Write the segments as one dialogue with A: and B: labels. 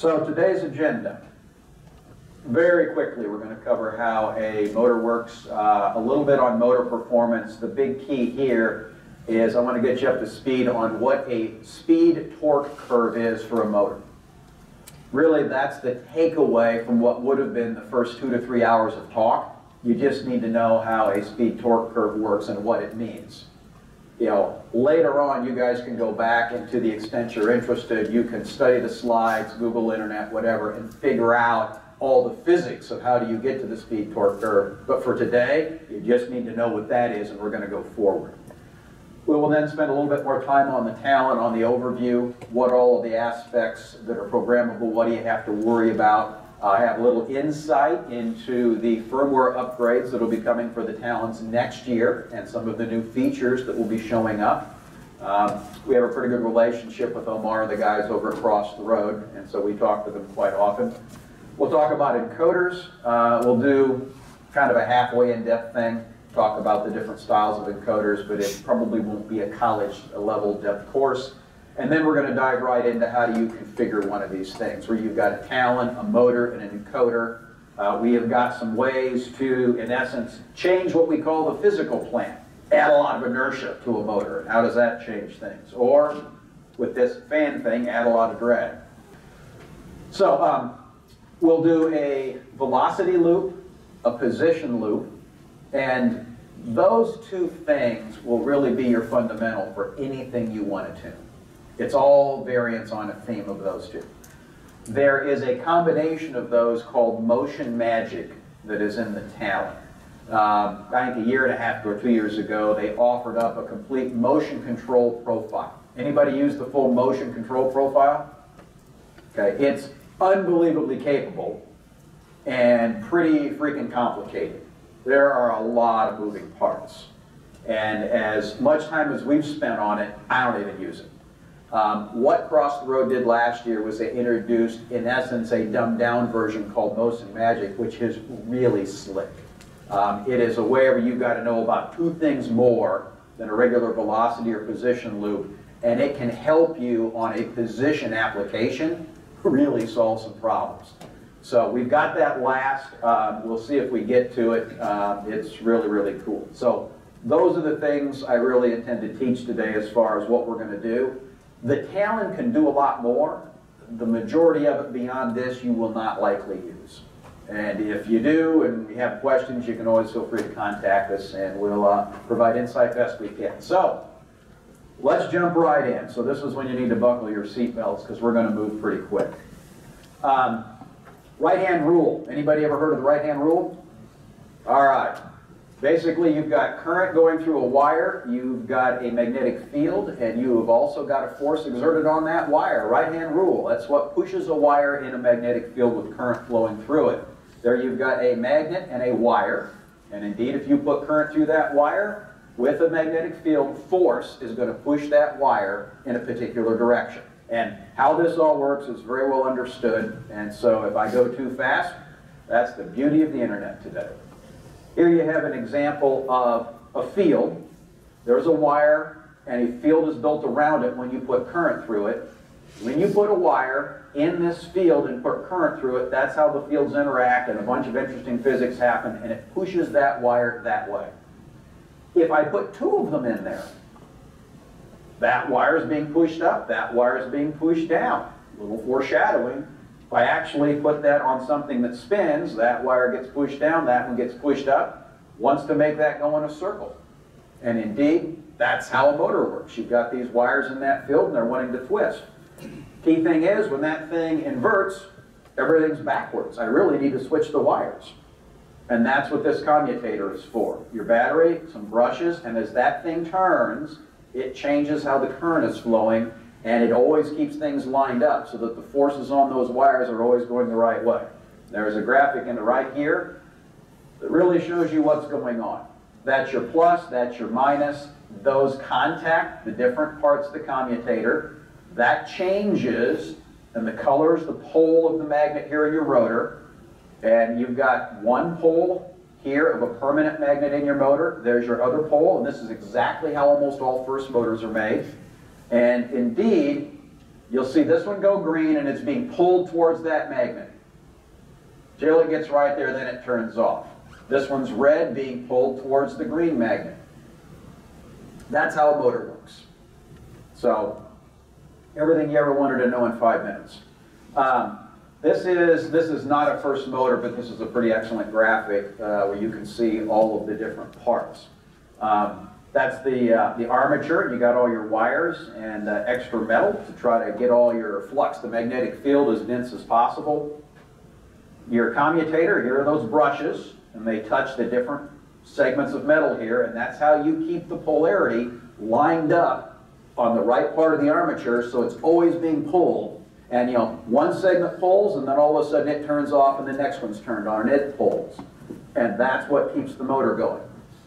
A: So today's agenda. Very quickly, we're going to cover how a motor works, uh, a little bit on motor performance. The big key here is I want to get you up to speed on what a speed torque curve is for a motor. Really, that's the takeaway from what would have been the first two to three hours of talk. You just need to know how a speed torque curve works and what it means. You know, later on, you guys can go back and to the extent you're interested, you can study the slides, Google, internet, whatever, and figure out all the physics of how do you get to the speed torque curve. But for today, you just need to know what that is, and we're going to go forward. We will then spend a little bit more time on the Talon, on the overview, what all of the aspects that are programmable, what do you have to worry about. I have a little insight into the firmware upgrades that will be coming for the Talons next year and some of the new features that will be showing up. Um, we have a pretty good relationship with Omar and the guys over across the road, and so we talk to them quite often. We'll talk about encoders. Uh, we'll do kind of a halfway in-depth thing, talk about the different styles of encoders, but it probably won't be a college level depth course. And then we're going to dive right into how do you configure one of these things, where you've got a Talon, a motor, and an encoder. Uh, we have got some ways to, in essence, change what we call the physical plant. Add a lot of inertia to a motor. How does that change things? Or, with this fan thing, add a lot of drag. So, um, we'll do a velocity loop, a position loop, and those two things will really be your fundamental for anything you want to tune. It's all variants on a theme of those two. There is a combination of those called Motion Magic that is in the Talon. Um, I think a year and a half or two years ago, they offered up a complete motion control profile. Anybody use the full motion control profile? Okay, it's unbelievably capable and pretty freaking complicated. There are a lot of moving parts. And as much time as we've spent on it, I don't even use it. Um, what Cross the Road did last year was they introduced, in essence, a dumbed down version called Motion Magic, which is really slick. Um, it is a way where you've got to know about two things more than a regular velocity or position loop, and it can help you on a position application really solve some problems. So we've got that last. Uh, we'll see if we get to it. Uh, it's really, really cool. So those are the things I really intend to teach today as far as what we're going to do. The Talon can do a lot more. The majority of it beyond this you will not likely use. And if you do and you have questions, you can always feel free to contact us and we'll uh, provide insight best we can. So let's jump right in. So this is when you need to buckle your seatbelts because we're going to move pretty quick. Um, right hand rule. Anybody ever heard of the right hand rule? All right. Basically, you've got current going through a wire, you've got a magnetic field, and you have also got a force exerted on that wire. Right-hand rule, that's what pushes a wire in a magnetic field with current flowing through it. There you've got a magnet and a wire, and indeed if you put current through that wire, with a magnetic field, force is going to push that wire in a particular direction. And how this all works is very well understood, and so if I go too fast, that's the beauty of the internet today. Here you have an example of a field. There's a wire and a field is built around it when you put current through it. When you put a wire in this field and put current through it, that's how the fields interact and a bunch of interesting physics happen and it pushes that wire that way. If I put two of them in there, that wire is being pushed up, that wire is being pushed down. A little foreshadowing. If I actually put that on something that spins, that wire gets pushed down, that one gets pushed up, wants to make that go in a circle. And indeed, that's how a motor works. You've got these wires in that field and they're wanting to twist. Key thing is, when that thing inverts, everything's backwards. I really need to switch the wires. And that's what this commutator is for. Your battery, some brushes, and as that thing turns, it changes how the current is flowing and it always keeps things lined up so that the forces on those wires are always going the right way. There's a graphic in the right here that really shows you what's going on. That's your plus, that's your minus. Those contact the different parts of the commutator. That changes, and the color is the pole of the magnet here in your rotor. And you've got one pole here of a permanent magnet in your motor. There's your other pole, and this is exactly how almost all first motors are made. And indeed, you'll see this one go green and it's being pulled towards that magnet. Till it gets right there, then it turns off. This one's red being pulled towards the green magnet. That's how a motor works. So, everything you ever wanted to know in five minutes. Um, this is, this is not a first motor, but this is a pretty excellent graphic uh, where you can see all of the different parts. Um, that's the, uh, the armature. You got all your wires and uh, extra metal to try to get all your flux, the magnetic field, as dense as possible. Your commutator, here are those brushes, and they touch the different segments of metal here, and that's how you keep the polarity lined up on the right part of the armature so it's always being pulled. And you know, one segment pulls, and then all of a sudden it turns off, and the next one's turned on, and it pulls. And that's what keeps the motor going.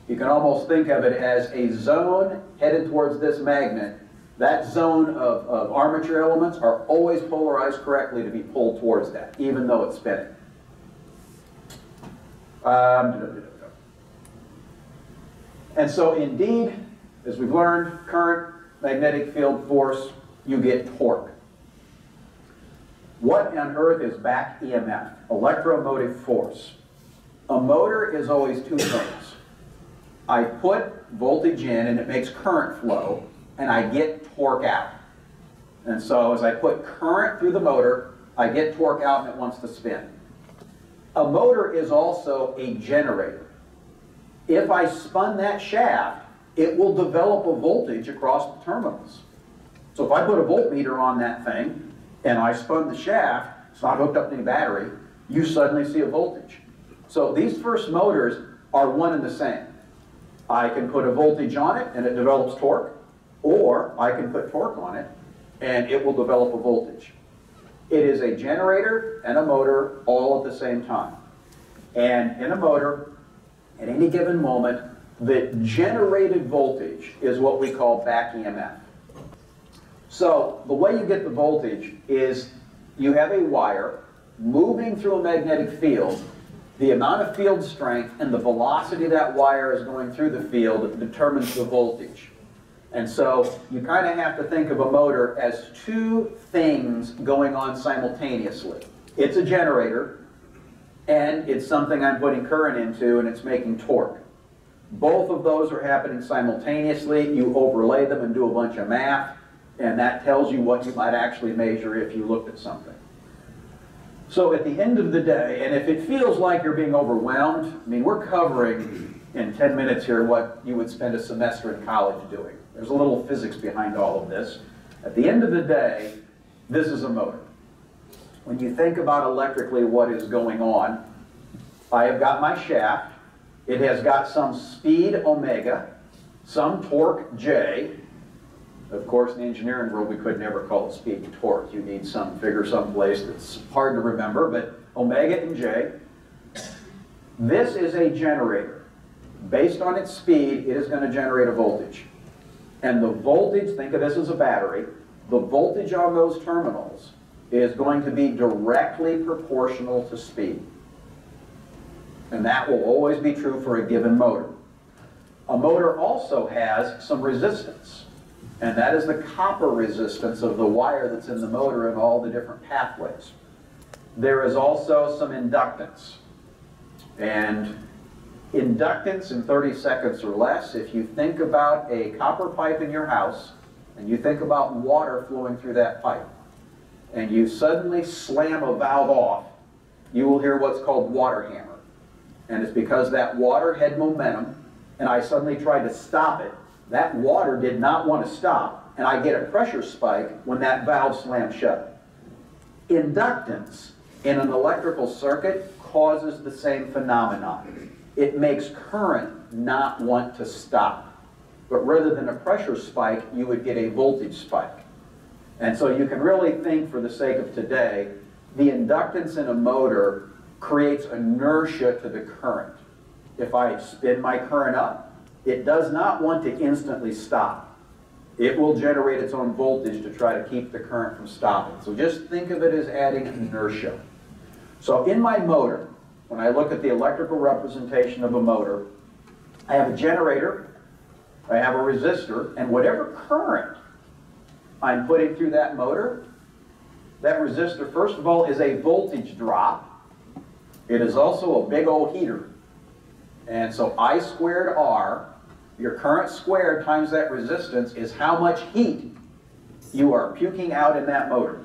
A: You can almost think of it as a zone headed towards this magnet. That zone of, of armature elements are always polarized correctly to be pulled towards that, even though it's spinning. Um, and so indeed, as we've learned, current, magnetic field force, you get torque. What on earth is back EMF? Electromotive force. A motor is always two things. I put voltage in and it makes current flow, and I get torque out. And so as I put current through the motor, I get torque out and it wants to spin. A motor is also a generator. If I spun that shaft, it will develop a voltage across the terminals. So if I put a voltmeter on that thing and I spun the shaft, it's not hooked up to any battery, you suddenly see a voltage. So these first motors are one and the same. I can put a voltage on it and it develops torque, or I can put torque on it and it will develop a voltage. It is a generator and a motor all at the same time. And in a motor, at any given moment, the generated voltage is what we call back EMF. So the way you get the voltage is you have a wire moving through a magnetic field. The amount of field strength and the velocity that wire is going through the field determines the voltage. And so you kind of have to think of a motor as two things going on simultaneously. It's a generator, and it's something I'm putting current into, and it's making torque. Both of those are happening simultaneously. You overlay them and do a bunch of math, and that tells you what you might actually measure if you looked at something. So at the end of the day, and if it feels like you're being overwhelmed, I mean, we're covering in 10 minutes here what you would spend a semester in college doing. There's a little physics behind all of this. At the end of the day, this is a motor. When you think about electrically what is going on, I have got my shaft. It has got some speed omega, some torque J. Of course, in the engineering world, we could never call it speed and torque. You need some figure someplace that's hard to remember, but omega and J. This is a generator. Based on its speed, it is going to generate a voltage. And the voltage, think of this as a battery, the voltage on those terminals is going to be directly proportional to speed. And that will always be true for a given motor. A motor also has some resistance, and that is the copper resistance of the wire that's in the motor and all the different pathways. There is also some inductance. And inductance in 30 seconds or less, if you think about a copper pipe in your house, and you think about water flowing through that pipe, and you suddenly slam a valve off, you will hear what's called water hammer. And it's because that water had momentum, and I suddenly tried to stop it. That water did not want to stop, and I get a pressure spike when that valve slams shut. Inductance in an electrical circuit causes the same phenomenon. It makes current not want to stop. But rather than a pressure spike, you would get a voltage spike. And so you can really think, for the sake of today, the inductance in a motor creates inertia to the current. If I spin my current up, it does not want to instantly stop. It will generate its own voltage to try to keep the current from stopping. So just think of it as adding inertia. So in my motor, when I look at the electrical representation of a motor, I have a generator, I have a resistor, and whatever current I'm putting through that motor That resistor, first of all, is a voltage drop. It is also a big old heater. And so I squared R, your current squared times that resistance is how much heat you are puking out in that motor.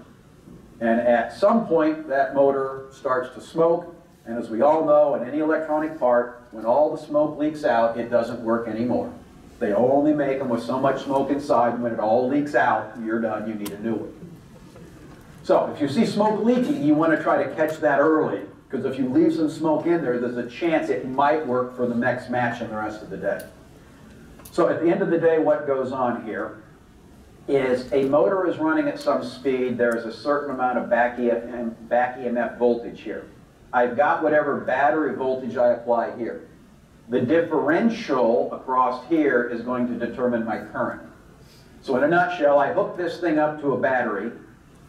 A: And at some point, that motor starts to smoke, and as we all know, in any electronic part, when all the smoke leaks out, it doesn't work anymore. They only make them with so much smoke inside, and when it all leaks out, you're done, you need a new one. So if you see smoke leaking, you want to try to catch that early, because if you leave some smoke in there, there's a chance it might work for the next match and the rest of the day. So at the end of the day, what goes on here is a motor is running at some speed, there is a certain amount of back EMF, back EMF voltage here. I've got whatever battery voltage I apply here. The differential across here is going to determine my current. So in a nutshell, I hook this thing up to a battery.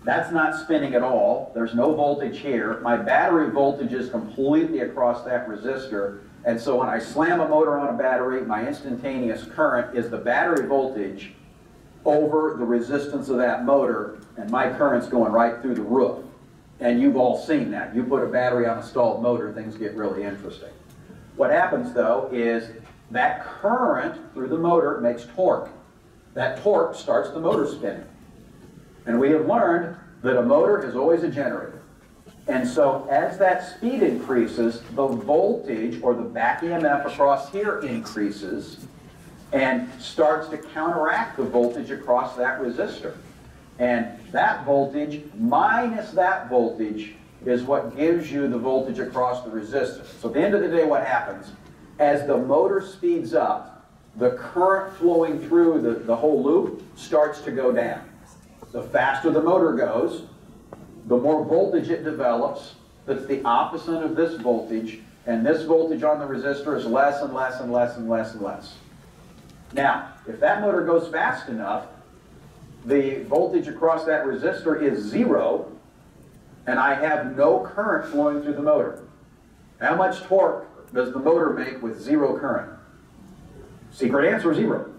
A: That's not spinning at all. There's no voltage here. My battery voltage is completely across that resistor. And so when I slam a motor on a battery, my instantaneous current is the battery voltage over the resistance of that motor, and my current's going right through the roof. And you've all seen that. You put a battery on a stalled motor, things get really interesting. What happens though is that current through the motor makes torque. That torque starts the motor spinning. And we have learned that a motor is always a generator. And so as that speed increases, the voltage or the back EMF across here increases and starts to counteract the voltage across that resistor. And that voltage minus that voltage is what gives you the voltage across the resistor. So at the end of the day, what happens? As the motor speeds up, the current flowing through the, the whole loop starts to go down. The faster the motor goes, the more voltage it develops. That's the opposite of this voltage. And this voltage on the resistor is less and less and less and less and less. Now, if that motor goes fast enough, the voltage across that resistor is zero, and I have no current flowing through the motor. How much torque does the motor make with zero current? Secret answer, zero.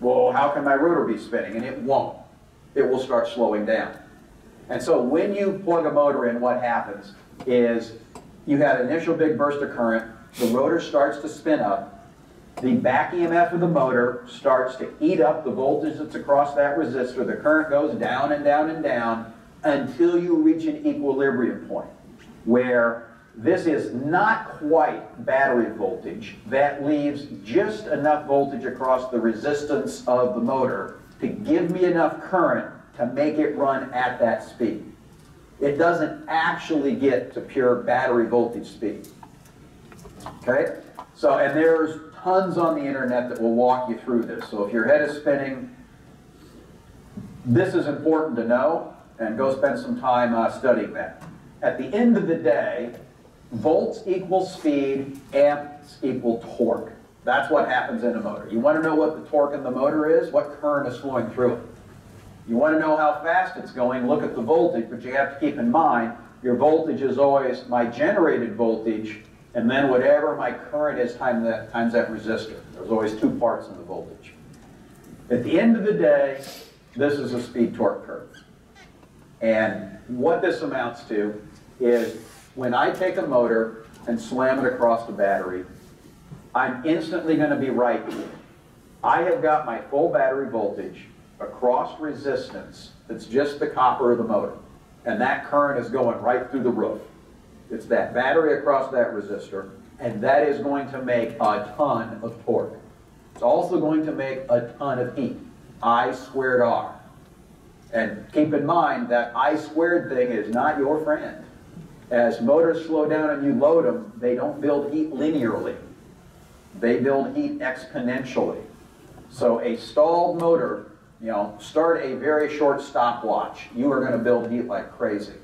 A: Well, how can my rotor be spinning? And it won't. It will start slowing down. And so when you plug a motor in, what happens is you have an initial big burst of current, the rotor starts to spin up, the back EMF of the motor starts to eat up the voltage that's across that resistor. The current goes down and down and down until you reach an equilibrium point where this is not quite battery voltage. That leaves just enough voltage across the resistance of the motor to give me enough current to make it run at that speed. It doesn't actually get to pure battery voltage speed. Okay? So, and there's tons on the internet that will walk you through this. So if your head is spinning, this is important to know, and go spend some time uh, studying that. At the end of the day, volts equal speed, amps equal torque. That's what happens in a motor. You want to know what the torque in the motor is? What current is flowing through it? You want to know how fast it's going? Look at the voltage, but you have to keep in mind your voltage is always my generated voltage and then whatever my current is times that, times that resistor. There's always two parts in the voltage. At the end of the day, this is a speed torque curve. And what this amounts to is when I take a motor and slam it across the battery, I'm instantly going to be right. I have got my full battery voltage across resistance that's just the copper of the motor. And that current is going right through the roof. It's that battery across that resistor, and that is going to make a ton of torque. It's also going to make a ton of heat, I squared R. And keep in mind that I squared thing is not your friend. As motors slow down and you load them, they don't build heat linearly. They build heat exponentially. So a stalled motor, you know, start a very short stopwatch. You are going to build heat like crazy.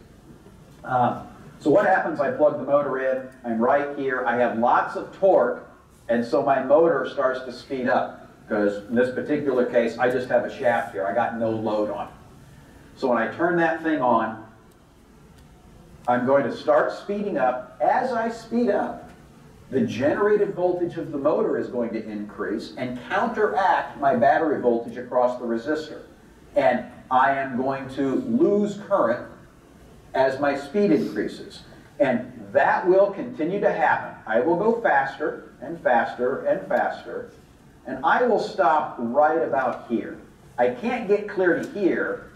A: Um, so what happens, I plug the motor in, I'm right here, I have lots of torque, and so my motor starts to speed up. Because in this particular case, I just have a shaft here, I got no load on it. So when I turn that thing on, I'm going to start speeding up. As I speed up, the generated voltage of the motor is going to increase and counteract my battery voltage across the resistor. And I am going to lose current as my speed increases. And that will continue to happen. I will go faster and faster and faster, and I will stop right about here. I can't get clear to here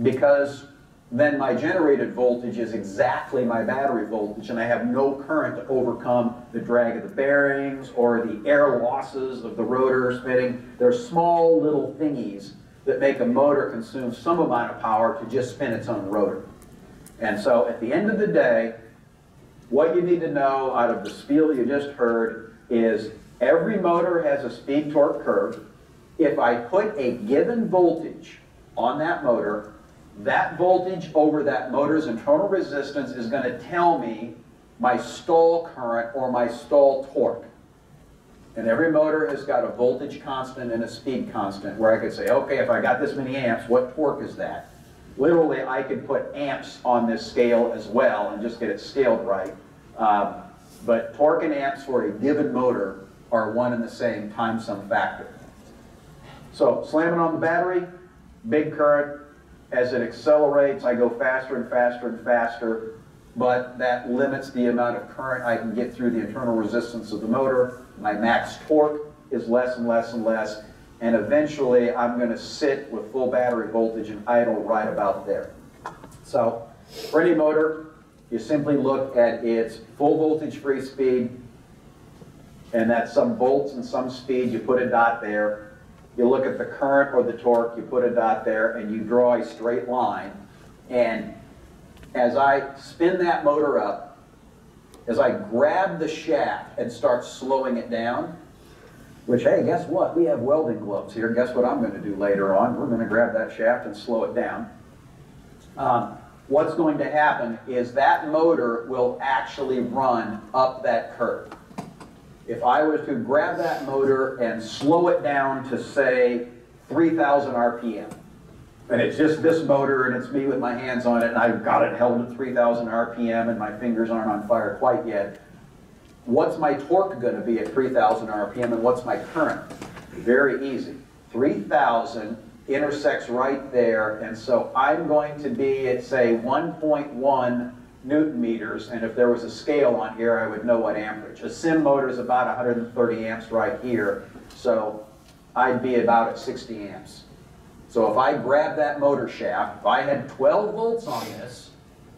A: because then my generated voltage is exactly my battery voltage and I have no current to overcome the drag of the bearings or the air losses of the rotor spinning. They're small little thingies that make a motor consume some amount of power to just spin its own rotor. And so at the end of the day, what you need to know out of the spiel you just heard is every motor has a speed torque curve. If I put a given voltage on that motor, that voltage over that motor's internal resistance is going to tell me my stall current or my stall torque. And every motor has got a voltage constant and a speed constant where I could say, okay, if I got this many amps, what torque is that? Literally, I could put amps on this scale as well and just get it scaled right. Um, but torque and amps for a given motor are one and the same times some factor. So slamming on the battery, big current. As it accelerates, I go faster and faster and faster, but that limits the amount of current I can get through the internal resistance of the motor. My max torque is less and less and less, and eventually I'm going to sit with full battery voltage and idle right about there. So for any motor, you simply look at its full voltage free speed, and that's some volts and some speed, you put a dot there. You look at the current or the torque, you put a dot there, and you draw a straight line. And as I spin that motor up, as I grab the shaft and start slowing it down, which, hey, guess what? We have welding gloves here. Guess what I'm going to do later on? We're going to grab that shaft and slow it down. Um, what's going to happen is that motor will actually run up that curve. If I was to grab that motor and slow it down to, say, 3,000 RPM, and it's just this motor and it's me with my hands on it and I've got it held at 3,000 RPM and my fingers aren't on fire quite yet, what's my torque going to be at 3,000 RPM and what's my current? Very easy. 3,000 intersects right there, and so I'm going to be at, say, 1.1 newton meters, and if there was a scale on here, I would know what amperage. A CIM motor is about 130 amps right here, so I'd be about at 60 amps. So if I grab that motor shaft, if I had 12 volts on this,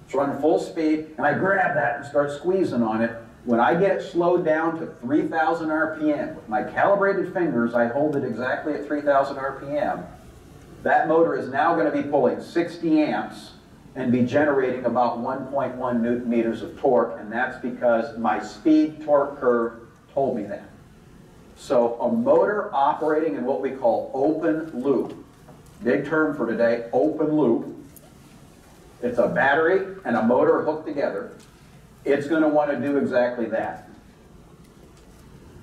A: it's running full speed, and I grab that and start squeezing on it, when I get it slowed down to 3,000 RPM, with my calibrated fingers, I hold it exactly at 3,000 RPM. That motor is now going to be pulling 60 amps and be generating about 1.1 newton meters of torque, and that's because my speed torque curve told me that. So a motor operating in what we call open loop, big term for today, open loop. It's a battery and a motor hooked together it's going to want to do exactly that.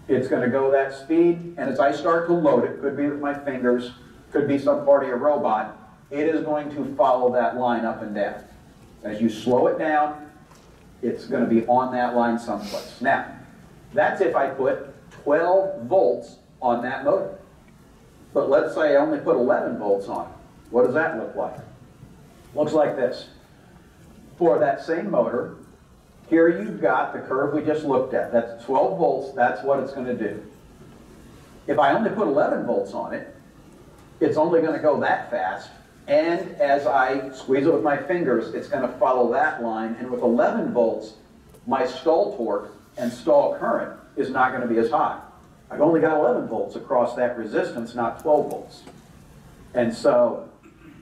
A: It's going to go that speed, and as I start to load it, could be with my fingers, could be some part of your robot, it is going to follow that line up and down. As you slow it down, it's going to be on that line someplace. Now, that's if I put 12 volts on that motor. But let's say I only put 11 volts on it. What does that look like? Looks like this. For that same motor, here you've got the curve we just looked at. That's 12 volts, that's what it's going to do. If I only put 11 volts on it, it's only going to go that fast. And as I squeeze it with my fingers, it's going to follow that line. And with 11 volts, my stall torque and stall current is not going to be as high. I've only got 11 volts across that resistance, not 12 volts. And so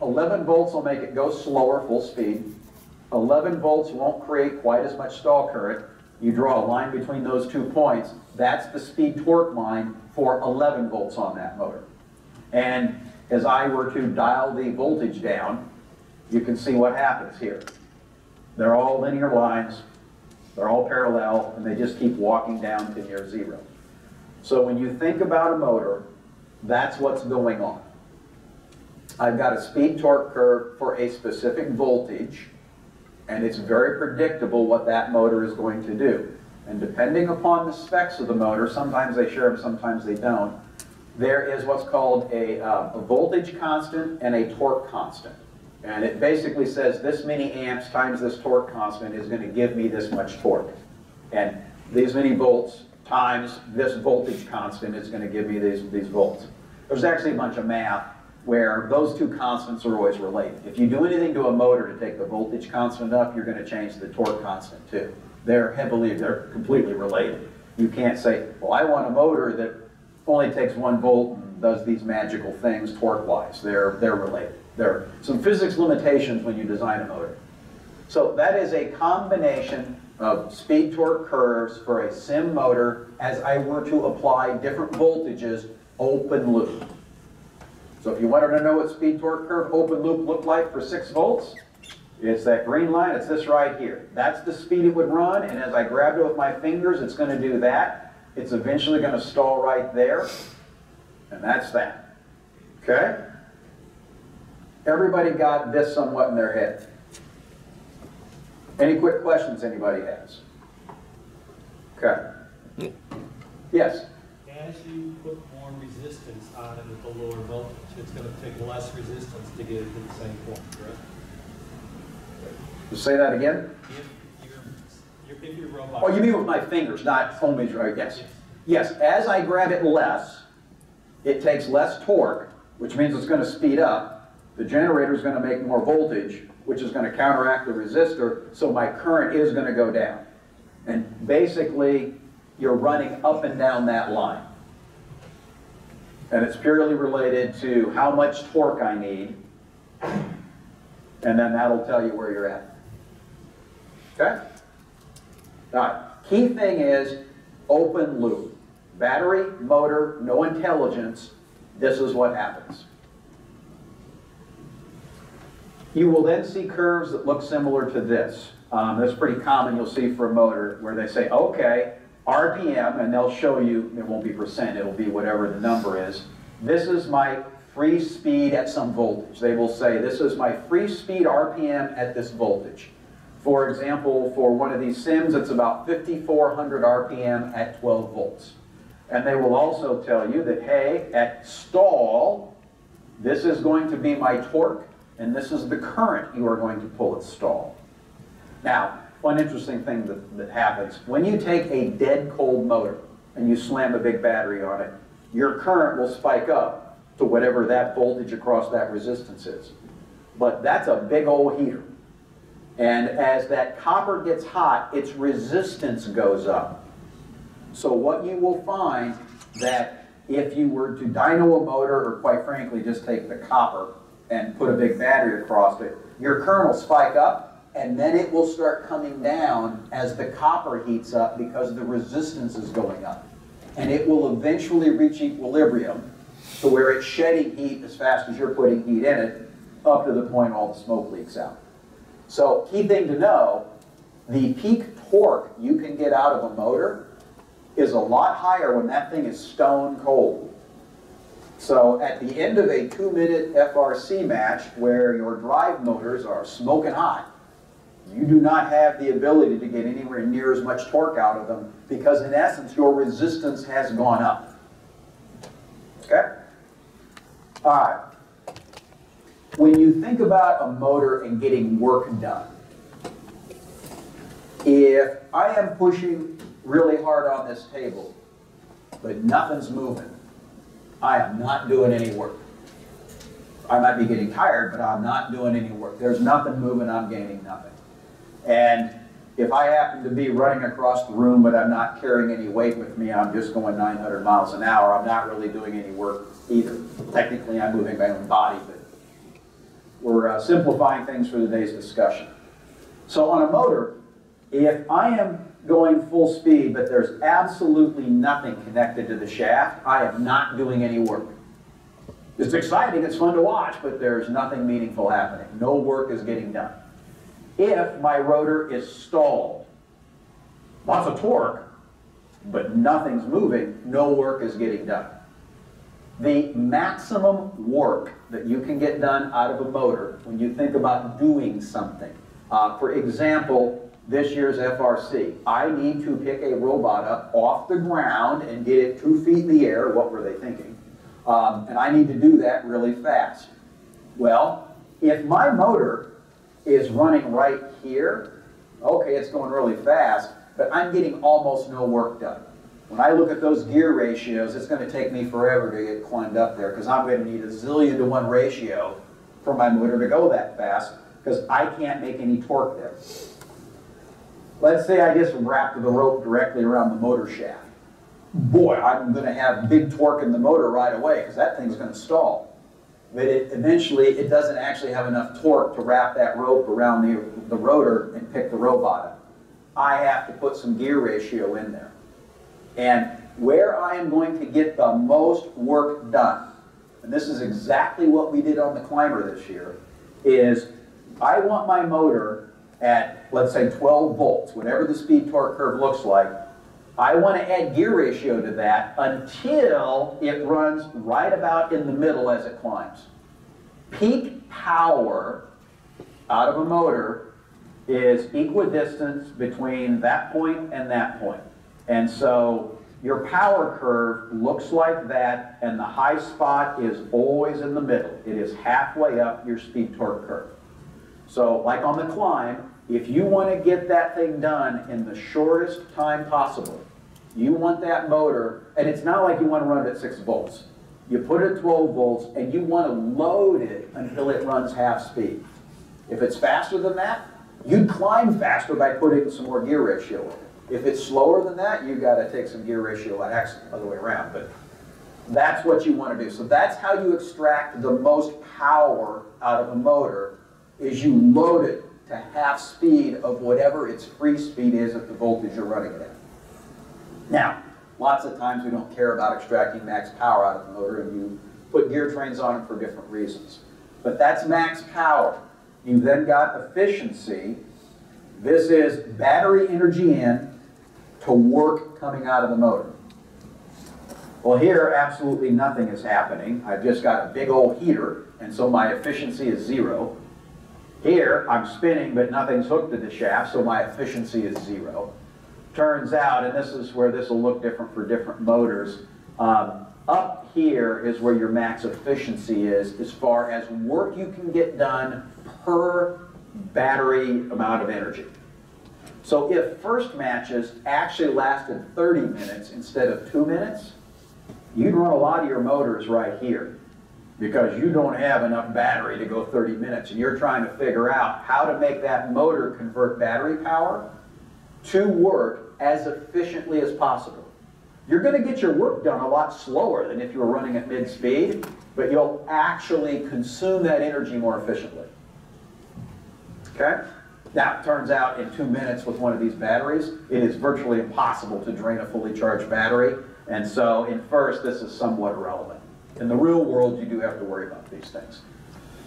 A: 11 volts will make it go slower, full speed. 11 volts won't create quite as much stall current. You draw a line between those two points. That's the speed torque line for 11 volts on that motor. And as I were to dial the voltage down, you can see what happens here. They're all linear lines, they're all parallel, and they just keep walking down to near zero. So when you think about a motor, that's what's going on. I've got a speed torque curve for a specific voltage, and it's very predictable what that motor is going to do. And depending upon the specs of the motor, sometimes they share them, sometimes they don't, there is what's called a, uh, a voltage constant and a torque constant. And it basically says this many amps times this torque constant is going to give me this much torque. And these many volts times this voltage constant is going to give me these, these volts. There's actually a bunch of math where those two constants are always related. If you do anything to a motor to take the voltage constant up, you're going to change the torque constant too. They're heavily, they're completely related. You can't say, well, I want a motor that only takes one volt and does these magical things torque-wise. They're, they're related. There are some physics limitations when you design a motor. So that is a combination of speed torque curves for a CIM motor as I were to apply different voltages open loop. So if you wanted to know what speed torque curve open loop looked like for 6 volts, it's that green line, it's this right here. That's the speed it would run, and as I grabbed it with my fingers, it's going to do that. It's eventually going to stall right there, and that's that. Okay? Everybody got this somewhat in their head. Any quick questions anybody has? Okay. Yes?
B: As you put more resistance on it at the lower voltage, it's gonna take less resistance to get it to the same point, correct?
A: Say that again?
B: If your, your, if your robot.
A: Oh, you mean with my fingers, not only, right, yes. Yes, as I grab it less, it takes less torque, which means it's gonna speed up. The generator is gonna make more voltage, which is gonna counteract the resistor, so my current is gonna go down. And basically, you're running up and down that line. And it's purely related to how much torque I need, and then that'll tell you where you're at. Okay? Right, key thing is open loop. Battery, motor, no intelligence, this is what happens. You will then see curves that look similar to this. Um, that's pretty common you'll see for a motor where they say, okay, RPM, and they'll show you, it won't be percent, it'll be whatever the number is. This is my free speed at some voltage. They will say, this is my free speed RPM at this voltage. For example, for one of these CIMs, it's about 5,400 RPM at 12 volts. And they will also tell you that, hey, at stall, this is going to be my torque, and this is the current you are going to pull at stall. Now, one interesting thing that, that happens, when you take a dead cold motor and you slam a big battery on it, your current will spike up to whatever that voltage across that resistance is. But that's a big old heater. And as that copper gets hot, its resistance goes up. So what you will find that if you were to dyno a motor, or quite frankly, just take the copper and put a big battery across it, your current will spike up, and then it will start coming down as the copper heats up because the resistance is going up. And it will eventually reach equilibrium to where it's shedding heat as fast as you're putting heat in it, up to the point all the smoke leaks out. So key thing to know, the peak torque you can get out of a motor is a lot higher when that thing is stone cold. So at the end of a two minute FRC match where your drive motors are smoking hot, you do not have the ability to get anywhere near as much torque out of them because in essence your resistance has gone up. Okay? All right. When you think about a motor and getting work done, if I am pushing really hard on this table, but nothing's moving, I am not doing any work. I might be getting tired, but I'm not doing any work. There's nothing moving, I'm gaining nothing. And if I happen to be running across the room, but I'm not carrying any weight with me, I'm just going 900 miles an hour, I'm not really doing any work either. Technically, I'm moving my own body, but we're uh, simplifying things for today's discussion. So on a motor, if I am going full speed, but there's absolutely nothing connected to the shaft, I am not doing any work. It's exciting, it's fun to watch, but there's nothing meaningful happening. No work is getting done. If my rotor is stalled, lots of torque, but nothing's moving, no work is getting done. The maximum work that you can get done out of a motor when you think about doing something. Uh, for example, this year's FRC. I need to pick a robot up off the ground and get it two feet in the air, what were they thinking, Um, and I need to do that really fast. Well, if my motor is running right here, okay, it's going really fast, but I'm getting almost no work done. When I look at those gear ratios, it's gonna take me forever to get climbed up there, because I'm gonna need a zillion to one ratio for my motor to go that fast, because I can't make any torque there. Let's say I just wrap the rope directly around the motor shaft. Boy, I'm gonna have big torque in the motor right away, because that thing's gonna stall. But it, eventually, it doesn't actually have enough torque to wrap that rope around the, the rotor and pick the robot up. I have to put some gear ratio in there. And where I am going to get the most work done, and this is exactly what we did on the climber this year, is I want my motor at, let's say, 12 volts, whatever the speed torque curve looks like. I want to add gear ratio to that until it runs right about in the middle as it climbs. Peak power out of a motor is equidistance between that point and that point. And so your power curve looks like that, and the high spot is always in the middle. It is halfway up your speed torque curve. So like on the climb, if you want to get that thing done in the shortest time possible, you want that motor, and it's not like you want to run it at 6 volts. You put it at 12 volts, and you want to load it until it runs half speed. If it's faster than that, you'd climb faster by putting some more gear ratio in. If it's slower than that, you got to take some gear ratio at X the other way around. But that's what you want to do. So that's how you extract the most power out of a motor is you load it to half speed of whatever its free speed is at the voltage you're running it at. Now, lots of times we don't care about extracting max power out of the motor and you put gear trains on it for different reasons. But that's max power. You've then got efficiency. This is battery energy in to work coming out of the motor. Well, here, absolutely nothing is happening. I've just got a big old heater, and so my efficiency is zero. Here, I'm spinning, but nothing's hooked to the shaft, so my efficiency is zero. Turns out, and this is where this will look different for different motors, um, up here is where your max efficiency is as far as work you can get done per battery amount of energy. So if first matches actually lasted 30 minutes instead of two minutes, you'd run a lot of your motors right here because you don't have enough battery to go 30 minutes and you're trying to figure out how to make that motor convert battery power to work as efficiently as possible. You're going to get your work done a lot slower than if you were running at mid speed, but you'll actually consume that energy more efficiently. Okay? It turns out in two minutes with one of these batteries, it is virtually impossible to drain a fully charged battery. And so in first, this is somewhat irrelevant. In the real world, you do have to worry about these things.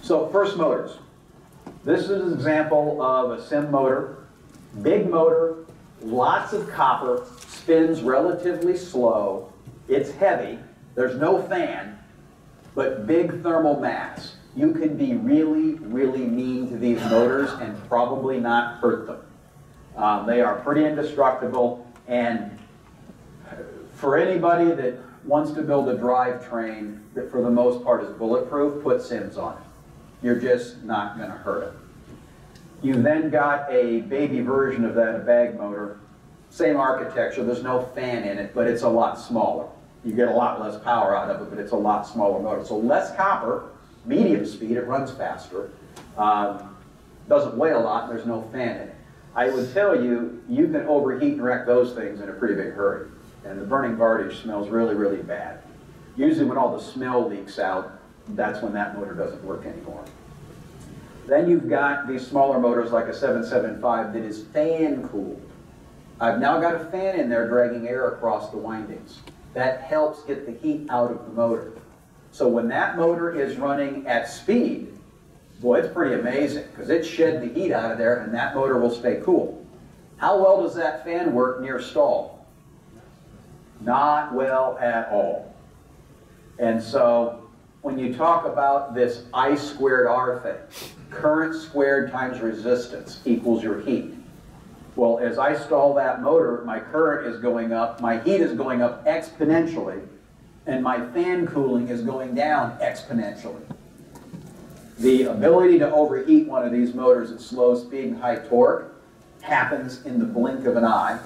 A: So first motors. This is an example of a CIM motor. Big motor, lots of copper, spins relatively slow. It's heavy. There's no fan, but big thermal mass you can be really, really mean to these motors and probably not hurt them. Um, they are pretty indestructible, and for anybody that wants to build a drivetrain that for the most part is bulletproof, put CIMs on it. You're just not going to hurt it. You then got a baby version of that, a bag motor. Same architecture, there's no fan in it, but it's a lot smaller. You get a lot less power out of it, but it's a lot smaller motor. So less copper, medium speed, it runs faster, um, doesn't weigh a lot, there's no fan in it. I would tell you, you can overheat and wreck those things in a pretty big hurry. And the burning Bardage smells really, really bad. Usually when all the smell leaks out, that's when that motor doesn't work anymore. Then you've got these smaller motors like a 775 that is fan cooled. I've now got a fan in there dragging air across the windings. That helps get the heat out of the motor. So when that motor is running at speed, boy, it's pretty amazing because it shed the heat out of there and that motor will stay cool. How well does that fan work near stall? Not well at all. And so when you talk about this I squared R thing, current squared times resistance equals your heat. Well, as I stall that motor, my current is going up, my heat is going up exponentially, and my fan cooling is going down exponentially. The ability to overheat one of these motors at slow speed and high torque happens in the blink of an eye.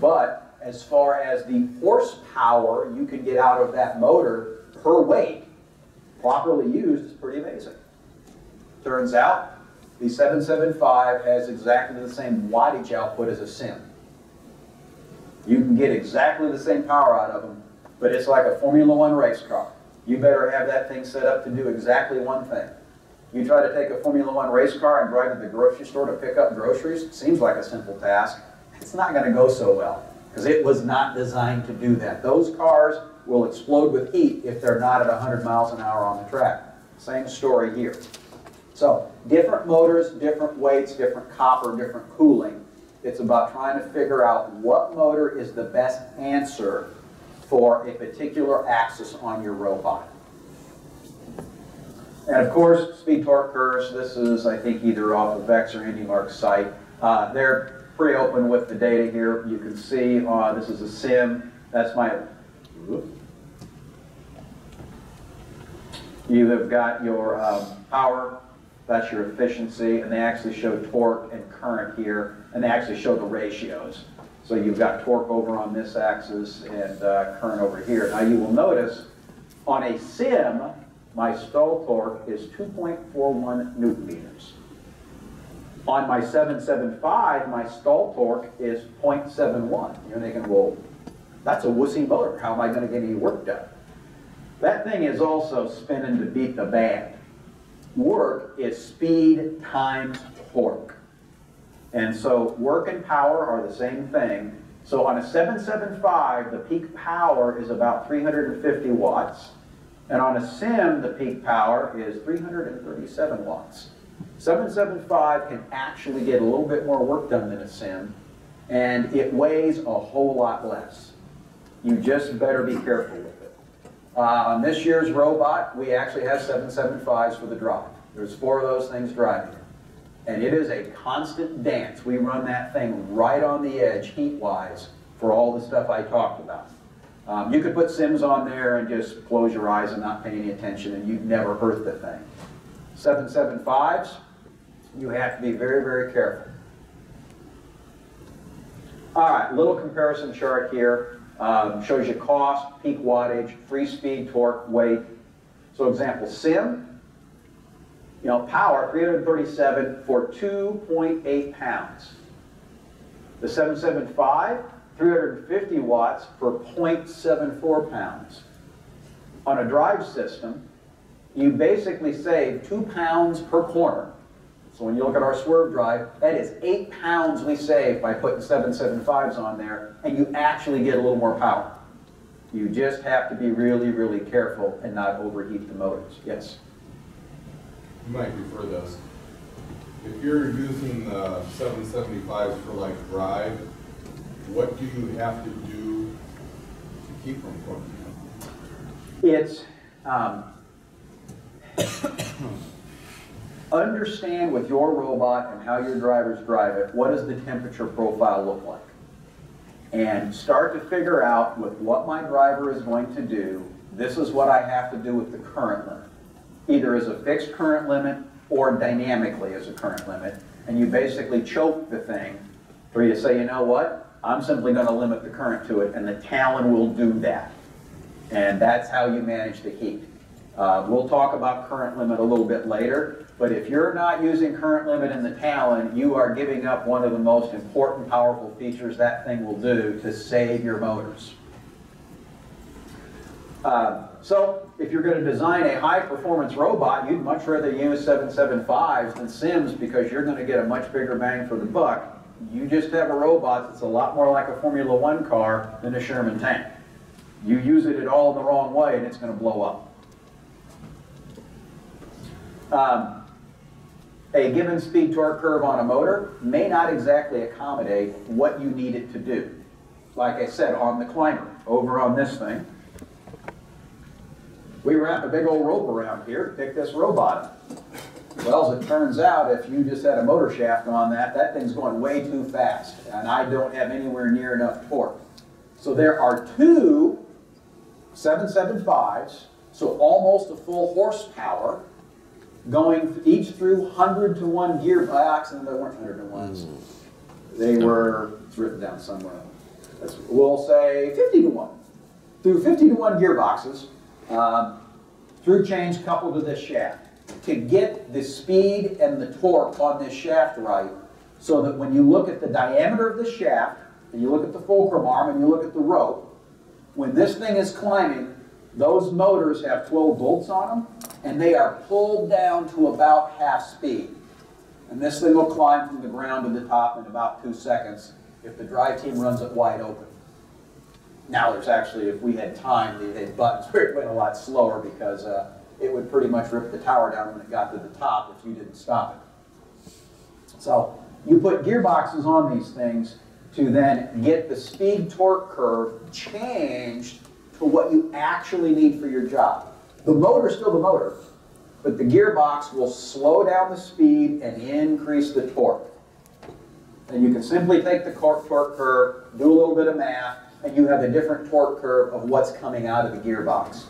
A: But as far as the horsepower you can get out of that motor per weight, properly used, is pretty amazing. Turns out, the 775 has exactly the same wattage output as a CIM. You can get exactly the same power out of them, but it's like a Formula One race car. You better have that thing set up to do exactly one thing. You try to take a Formula One race car and drive to the grocery store to pick up groceries, seems like a simple task. It's not going to go so well because it was not designed to do that. Those cars will explode with heat if they're not at 100 miles an hour on the track. Same story here. So different motors, different weights, different copper, different cooling. It's about trying to figure out what motor is the best answer for a particular axis on your robot. And of course, speed torque curves, this is, I think, either off of Vex or AndyMark's site. Uh, they're pretty open with the data here. You can see, uh, this is a CIM. That's my, whoop. you have got your um, power, that's your efficiency, and they actually show torque and current here, and they actually show the ratios. So you've got torque over on this axis and uh, current over here. Now you will notice on a CIM, my stall torque is 2.41 newton meters. On my 775, my stall torque is 0.71. You're thinking, well, that's a wussy motor. How am I going to get any work done? That thing is also spinning to beat the band. Work is speed times torque. And so work and power are the same thing. So on a 775, the peak power is about 350 watts. And on a CIM, the peak power is 337 watts. 775 can actually get a little bit more work done than a CIM, and it weighs a whole lot less. You just better be careful with it. Uh, on this year's robot, we actually have 775s for the drive. There's four of those things driving. And it is a constant dance. We run that thing right on the edge, heat-wise, for all the stuff I talked about. Um, you could put CIMs on there and just close your eyes and not pay any attention, and you'd never hurt the thing. 775s, you have to be very, very careful. All right, little comparison chart here. Um, shows you cost, peak wattage, free speed, torque, weight. So example, CIM, you know, power, 337 for 2.8 pounds. The 775, 350 watts for 0.74 pounds. On a drive system, you basically save two pounds per corner. So when you look at our swerve drive, that is eight pounds we save by putting 775s on there, and you actually get a little more power. You just have to be really, really careful and not overheat the motors. Yes?
C: You might refer this. If you're using the seven seventy-fives for like drive, what do you have to do to keep from cooking?
A: It's, um, understand with your robot and how your drivers drive it, what does the temperature profile look like? And start to figure out with what my driver is going to do, this is what I have to do with the current limit. Either as a fixed current limit or dynamically as a current limit. And you basically choke the thing, or you say, you know what? I'm simply going to limit the current to it, and the Talon will do that. And that's how you manage the heat. Uh, we'll talk about current limit a little bit later, but if you're not using current limit in the Talon, you are giving up one of the most important, powerful features that thing will do to save your motors. Uh, so if you're going to design a high-performance robot, you'd much rather use 775s than CIMs because you're going to get a much bigger bang for the buck. You just have a robot that's a lot more like a Formula One car than a Sherman tank. You use it at all the wrong way and it's going to blow up. Um, a given speed torque curve on a motor may not exactly accommodate what you need it to do. Like I said, on the climber, over on this thing, we wrapped a big old rope around here to pick this robot up. Well, as it turns out, if you just had a motor shaft on that, that thing's going way too fast, and I don't have anywhere near enough torque. So there are two 775s, so almost a full horsepower, going each through 100 to 1 gear, by accident, hmm. they weren't 100 to 1s. They were, it's written down somewhere. That's- We'll say 50 to 1. Through 50 to 1 gearboxes, um, through chains coupled to this shaft. To get the speed and the torque on this shaft right, so that when you look at the diameter of the shaft, and you look at the fulcrum arm, and you look at the rope, when this thing is climbing, those motors have 12 bolts on them, and they are pulled down to about half speed. And this thing will climb from the ground to the top in about two seconds if the drive team runs it wide open. Now, there's actually, if we had time, the, the buttons where it went a lot slower because uh, it would pretty much rip the tower down when it got to the top if you didn't stop it. So you put gearboxes on these things to then get the speed torque curve changed to what you actually need for your job. The motor's still the motor, but the gearbox will slow down the speed and increase the torque. And you can simply take the torque curve, do a little bit of math, and you have a different torque curve of what's coming out of the gearbox.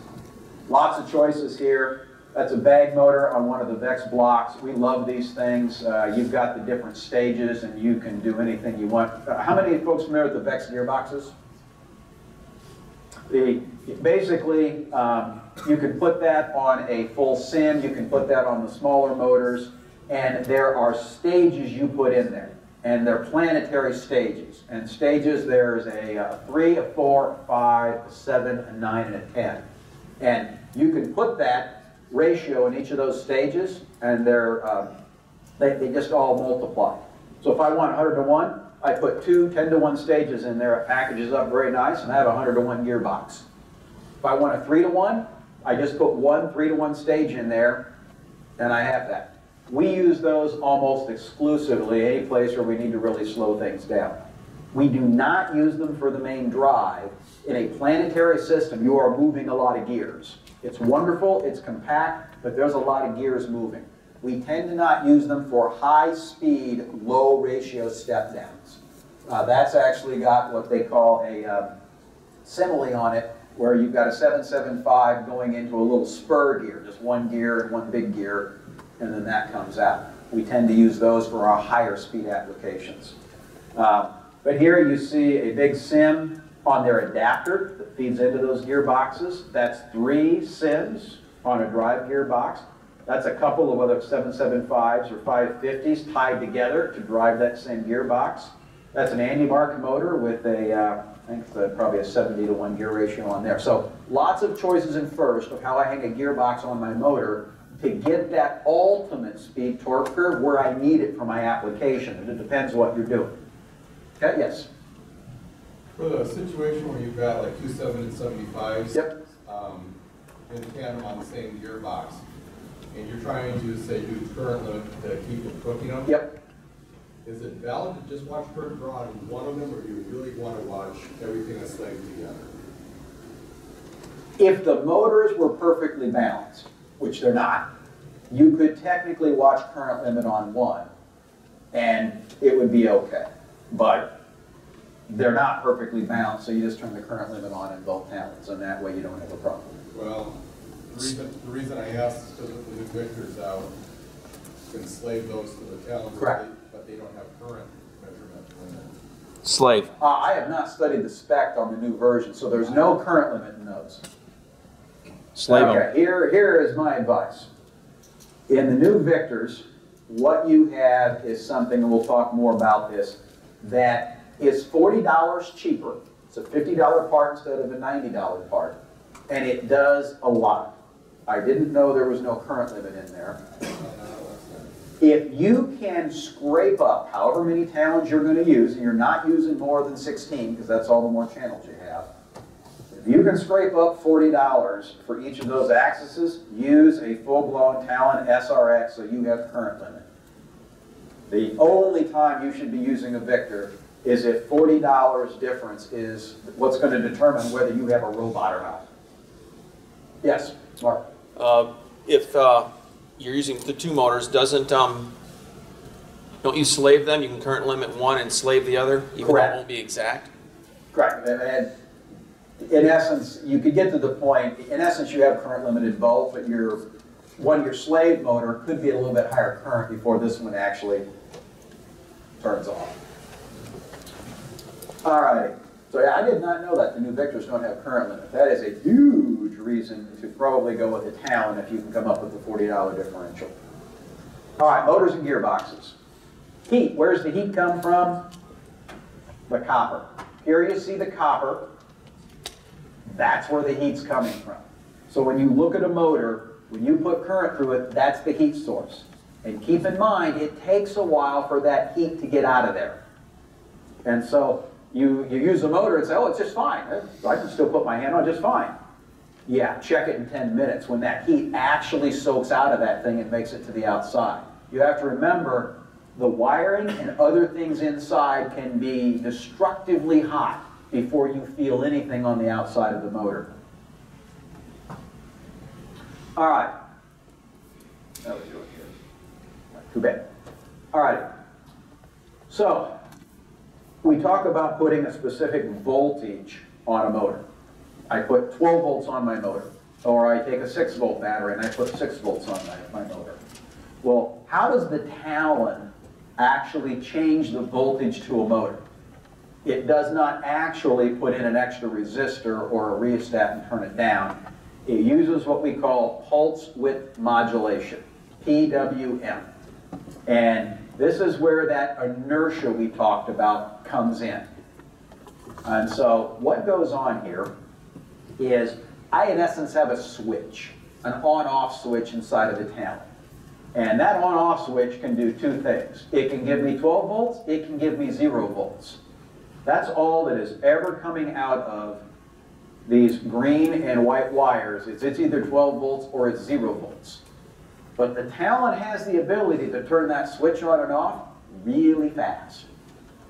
A: Lots of choices here. That's a bag motor on one of the VEX blocks. We love these things. Uh, you've got the different stages and you can do anything you want. Uh, how many folks familiar with the VEX gearboxes? The, basically, um, you can put that on a full CIM, you can put that on the smaller motors, and there are stages you put in there. And they're planetary stages. And stages, there's a, uh three, a four, a five, a seven, a nine, and a 10. And you can put that ratio in each of those stages, and they're, um, they, they just all multiply. So if I want 100 to 1, I put two 10 to 1 stages in there, it packages up very nice, and I have a 100 to 1 gearbox. If I want a 3 to 1, I just put one 3 to 1 stage in there, and I have that. We use those almost exclusively any place where we need to really slow things down. We do not use them for the main drive. In a planetary system, you are moving a lot of gears. It's wonderful, it's compact, but there's a lot of gears moving. We tend to not use them for high-speed, low-ratio step-downs. Uh, that's actually got what they call a um, simile on it, where you've got a 775 going into a little spur gear, just one gear and one big gear, and then that comes out. We tend to use those for our higher speed applications. Uh, But here you see a big CIM on their adapter that feeds into those gearboxes. That's three CIMs on a drive gearbox. That's a couple of other 775s or 550s tied together to drive that same gearbox. That's an AndyMark motor with a, uh, I think it's a- probably a 70 to 1 gear ratio on there. So lots of choices in first of how I hang a gearbox on my motor to get that ultimate speed torque curve where I need it for my application. And it depends what you're doing. Okay, yes?
C: For the situation where you've got like two seven and seventy-fives.
A: Yep.
C: Um, in tandem on the same gearbox, and you're trying to say do current limit to keep it cooking them?
A: Yep.
C: Is it valid to just watch current draw on one of them, or do you really wanna watch everything that's linked together?
A: If the motors were perfectly balanced, which they're not, you could technically watch current limit on one, and it would be okay. But they're not perfectly balanced, so you just turn the current limit on in both Talons, and that way you don't have a problem.
C: Well, the reason, the reason I asked is because if the new Victor's out, you can slave those to the calendar.
A: Correct.
C: But they don't have current measurement in it.
D: Slave.
A: Uh, I have not studied the spec on the new version, so there's no current limit in those.
D: Slave 'em.
A: Okay, here, here is my advice. In the new Victors, what you have is something, and we'll talk more about this, that is forty dollars cheaper. It's a fifty dollar part instead of a ninety dollar part, and it does a lot. I didn't know there was no current limit in there. If you can scrape up however many talons you're gonna use, and you're not using more than sixteen, because that's all the more channels you have, if you can scrape up forty dollars for each of those axes, use a full-blown Talon SRX so you have current limit. The only time you should be using a Victor is if forty dollars difference is what's gonna determine whether you have a robot or not. Yes, Mark?
D: Uh, If uh, you're using the two motors, doesn't, um, don't you slave them? You can current limit one and slave the other, even though it
A: Correct.
D: won't be exact?
A: Correct, and, and in essence, you could get to the point, in essence, you have current limited bulb, but your, one, your slave motor could be a little bit higher current before this one actually turns off. All right, so yeah, I did not know that the new Victors don't have current limit. That is a huge reason to probably go with the Talon if you can come up with the forty dollar differential. All right, motors and gearboxes. Heat, where's the heat come from? The copper. Here you see the copper. That's where the heat's coming from. So when you look at a motor, when you put current through it, that's the heat source. And keep in mind, it takes a while for that heat to get out of there. And so you, you use the motor and say, oh, it's just fine. I can still put my hand on just fine. Yeah, check it in 10 minutes when that heat actually soaks out of that thing and makes it to the outside. You have to remember the wiring and other things inside can be destructively hot before you feel anything on the outside of the motor. All right. That was yours. Too bad. All right. So, we talk about putting a specific voltage on a motor. I put 12 volts on my motor, or I take a 6 volt battery and I put 6 volts on my, my motor. Well, how does the Talon actually change the voltage to a motor? It does not actually put in an extra resistor or a rheostat and turn it down. It uses what we call pulse width modulation, PWM. And this is where that inertia we talked about comes in. And so what goes on here is I, in essence, have a switch, an on-off switch inside of the Talon. And that on-off switch can do two things. It can give me 12 volts, it can give me zero volts. That's all that is ever coming out of these green and white wires. It's, it's either 12 volts or it's zero volts. But the Talon has the ability to turn that switch on and off really fast.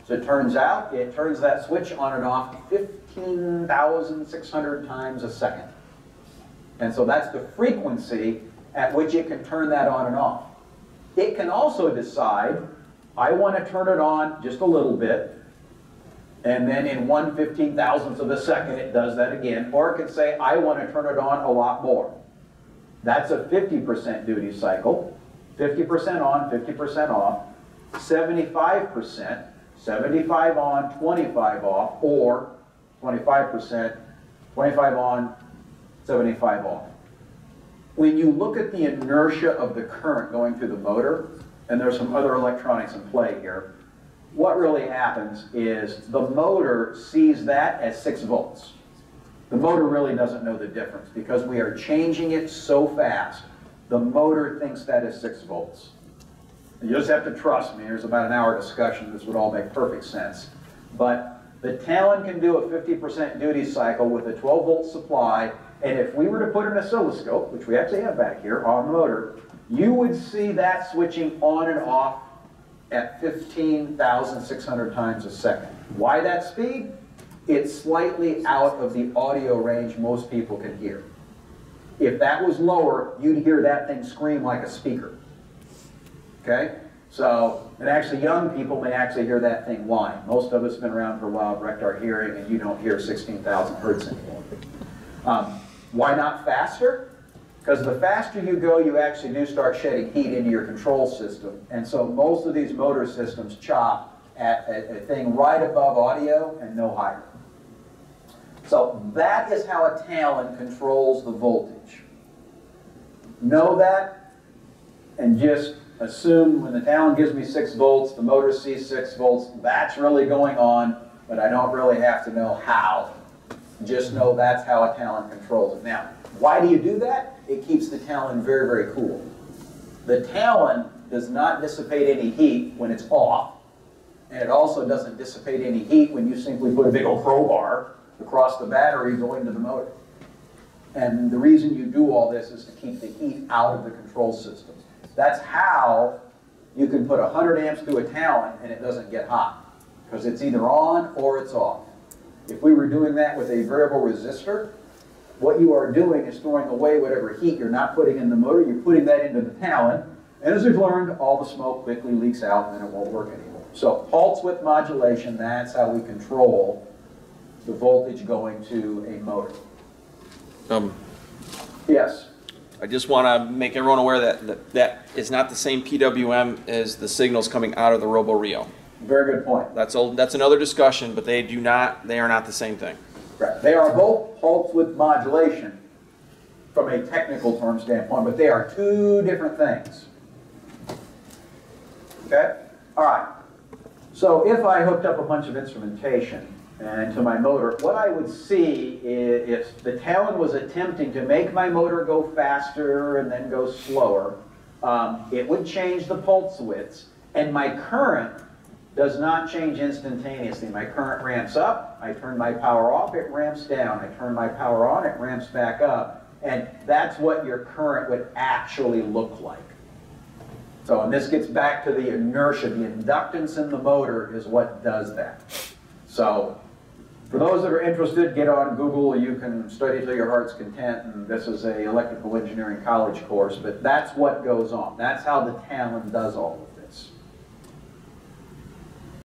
A: So it turns out, it turns that switch on and off 15,600 times a second. And so that's the frequency at which it can turn that on and off. It can also decide, I want to turn it on just a little bit, and then in one fifteen thousandth of a second, it does that again. Or it can say, I want to turn it on a lot more. That's a 50% duty cycle. 50% on, 50% off. 75%, 75 on, 25 off, or 25%, 25 on, 75 off. When you look at the inertia of the current going through the motor, and there's some other electronics in play here, what really happens is the motor sees that as 6 volts. The motor really doesn't know the difference because we are changing it so fast. The motor thinks that is 6 volts. You just have to trust me. There's about an hour discussion. This would all make perfect sense. But the Talon can do a 50% duty cycle with a 12 volt supply. And if we were to put an oscilloscope, which we actually have back here on the motor, you would see that switching on and off at 15,600 times a second. Why that speed? It's slightly out of the audio range most people can hear. If that was lower, you'd hear that thing scream like a speaker. Okay? So, and actually young people may actually hear that thing whine. Most of us have been around for a while, wrecked our hearing, and you don't hear 16,000 hertz anymore. Um, why not faster? Because the faster you go, you actually do start shedding heat into your control system. And so most of these motor systems chop at a, a thing right above audio and no higher. So that is how a Talon controls the voltage. Know that and just assume when the Talon gives me 6 volts, the motor sees 6 volts, that's really going on, but I don't really have to know how. Just know that's how a Talon controls it. Now, why do you do that? It keeps the Talon very, very cool. The Talon does not dissipate any heat when it's off, and it also doesn't dissipate any heat when you simply put a big old crowbar across the battery going to the motor. And the reason you do all this is to keep the heat out of the control system. That's how you can put 100 amps through a Talon and it doesn't get hot, because it's either on or it's off. If we were doing that with a variable resistor, what you are doing is throwing away whatever heat you're not putting in the motor, you're putting that into the Talon, and as we've learned, all the smoke quickly leaks out and it won't work anymore. So pulse width modulation, that's how we control the voltage going to a motor.
D: Um,
A: Yes,
D: I just want to make everyone aware that, that that is not the same PWM as the signals coming out of the roboRIO.
A: very good point.
D: That's old, that's another discussion, but they do not, they are not the same thing.
A: Right. They are both pulse width modulation from a technical term standpoint, but they are two different things. Okay? All right. So if I hooked up a bunch of instrumentation and to my motor, what I would see is if the Talon was attempting to make my motor go faster and then go slower, um, it would change the pulse widths, and my current does not change instantaneously. My current ramps up, I turn my power off, it ramps down. I turn my power on, it ramps back up. And that's what your current would actually look like. So, and this gets back to the inertia, the inductance in the motor is what does that. So, for those that are interested, get on Google, you can study to your heart's content, and this is a electrical engineering college course, but that's what goes on. That's how the Talon does all of this.